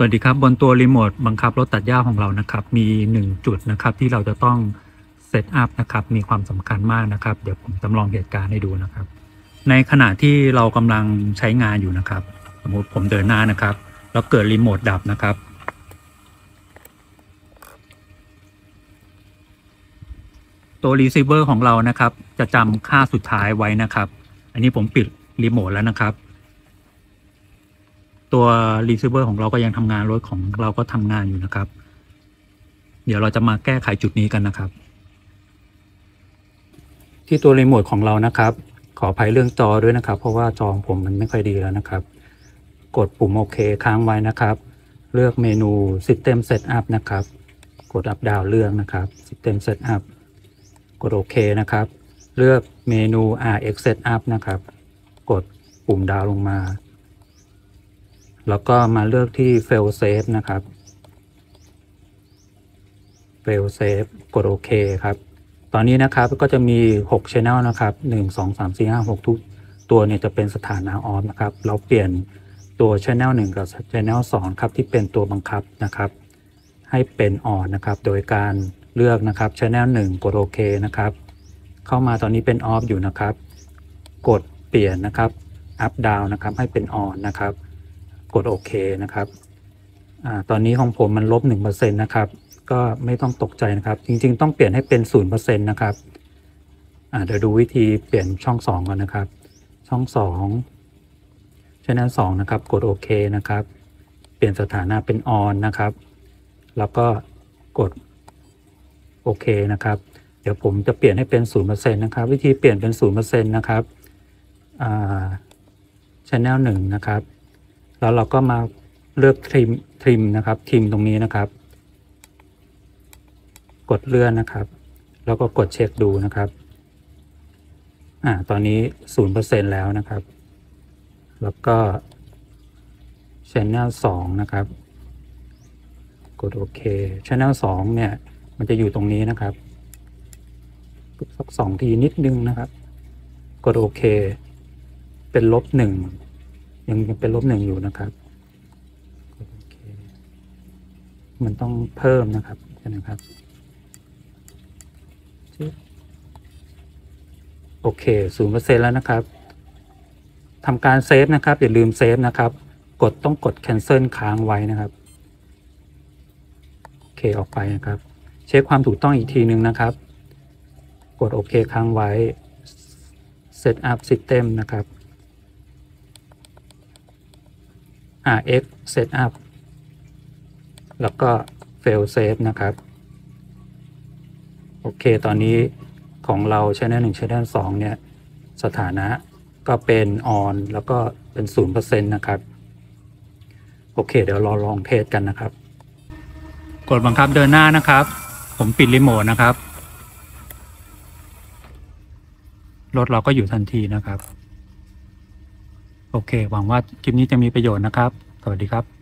สวัสดีครับบนตัวรีโมทบังคับรถตัดหญ้าของเรานะครับ มีหนึ่งจุดนะครับที่เราจะต้อง set up นะครับมีความสำคัญมากนะครับ เดี๋ยวผมจำลองเหตุการณ์ให้ดูนะครับ ในขณะที่เรากำลังใช้งานอยู่นะครับ สมมติผมเดินหน้านะครับ แล้วเกิดรีโมทดับนะครับ ตัว receiver ของเรานะครับ จะจำค่าสุดท้ายไว้นะครับ อันนี้ผมปิดรีโมทแล้วนะครับ ตัว receiver ของเราก็ยังทำงานรถของเราก็ทำงานอยู่นะครับ เดี๋ยวเราจะมาแก้ไขจุดนี้กันนะครับ ที่ตัวรีโมทของเรานะครับ ขออภัยเรื่องจอด้วยนะครับ เพราะว่าจอของผมมันไม่ค่อยดีแล้วนะครับ กดปุ่มโอเคค้างไว้นะครับ เลือกเมนู System Setup นะครับ กด up down เลือกนะครับ System Setup กดโอเคนะครับ เลือกเมนู RX Setup นะครับ กดปุ่มดาวลงมา แล้วก็มาเลือกที่ Fail Safe นะครับ Fail Safe กดโอเคครับ ตอนนี้นะครับก็จะมี 6 Channel นะครับ 1 2 3 4 5 6 ทุกตัวเนี่ยจะเป็นสถานะออฟนะครับ เราเปลี่ยนตัว Channel 1 กับ Channel 2 ครับ ที่เป็นตัวบังคับนะครับ ให้เป็นออนนะครับ โดยการเลือกนะครับ Channel 1 กดโอเคนะครับ เข้ามาตอนนี้เป็นออฟอยู่นะครับ กดเปลี่ยนนะครับอัพดาวนะครับให้เป็นออนนะครับ กดโอเคนะครับอตอนนี้ของผมมันลบ1%นะครับก็ไม่ต้องตกใจนะครับ จริงๆ ต้องเปลี่ยนให้เป็น0%นะครับเดี๋ยวดูวิธีเปลี่ยนช่อง 2ก่อนนะครับ ช่อง2 channel 2นะครับ กดโอเคนะครับ เปลี่ยนสถานะเป็นออนนะครับ แล้วก็กดโอเคนะครับ เดี๋ยวผมจะเปลี่ยนให้เป็น0%นะครับ วิธีเปลี่ยนเป็น0%นะครับอ่า channel 1นะครับ แล้วเราก็มาเลือกทริมทริมนะครับทริมตรงนี้นะครับ กดเลื่อนนะครับ แล้วก็กดเช็คดูนะครับอ่าตอนนี้ศูนย์เปอร์เซ็นแล้วนะครับ แล้วก็ Channel 2 นะครับ กดโอเค Channel 2 เนี่ย มันจะอยู่ตรงนี้นะครับสักสองทีนิดนึงนะครับ กดโอเค เป็นลบหนึ่ง ยังยังเป็นลบหนึ่งอยู่นะครับกดโอเคมันต้องเพิ่มนะครับใช่ไหมครับโอเคศูนย์เปอร์เซ็นต์แล้วนะครับทำการ save นะครับ อย่าลืม save นะครับ กดต้องกด cancel ค้างไว้นะครับโอเคออกไปนะครับ เช็คความถูกต้องอีกทีหนึ่งนะครับ กดโอเคค้างไว้ set up system นะครับ rx set up แล้วก็ fail safe นะครับ โอเค ตอนนี้ของเรา channel 1 channel 2 เนี่ย สถานะก็เป็น on แล้วก็เป็น 0%นะครับ โอเค เดี๋ยวรอลองเทสกันนะครับ กดบังคับเดินหน้านะครับ ผมปิดรีโมทนะครับ รถเราก็อยู่ทันทีนะครับ โอเค หวังว่าคลิปนี้จะมีประโยชน์นะครับ สวัสดีครับ